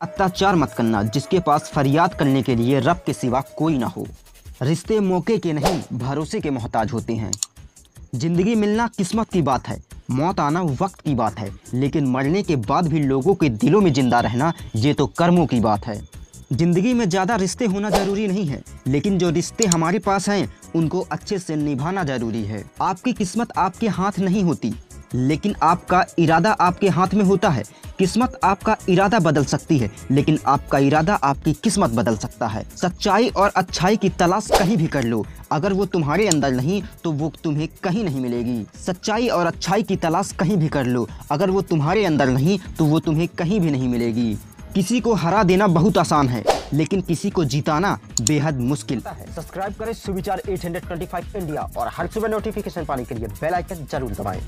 अत्याचार मत करना, जिसके पास फरियाद करने के लिए रब के सिवा कोई ना हो। रिश्ते मौके के नहीं, भरोसे के मोहताज होते हैं। ज़िंदगी मिलना किस्मत की बात है, मौत आना वक्त की बात है, लेकिन मरने के बाद भी लोगों के दिलों में ज़िंदा रहना, ये तो कर्मों की बात है। ज़िंदगी में ज़्यादा रिश्ते होना ज़रूरी नहीं है, लेकिन जो रिश्ते हमारे पास हैं, उनको अच्छे से निभाना ज़रूरी है। आपकी किस्मत आपके हाथ नहीं होती लेकिन आपका इरादा आपके हाथ में होता है। किस्मत आपका इरादा बदल सकती है, लेकिन आपका इरादा आपकी किस्मत बदल सकता है। सच्चाई और अच्छाई की तलाश कहीं भी कर लो। अगर वो तुम्हारे अंदर नहीं तो वो तुम्हें कहीं नहीं मिलेगी। सच्चाई और अच्छाई की तलाश कहीं भी कर लो। अगर वो तुम्हारे अंदर नहीं तो वो तुम्हें कहीं भी नहीं मिलेगी। किसी को हरा देना बहुत आसान है, लेकिन किसी को जिताना बेहद मुश्किल है। सब्सक्राइब करें सुविचार 825 इंडिया और हर सुबह नोटिफिकेशन पाने के लिए बेल आइकन ज़रूर दबाएँ।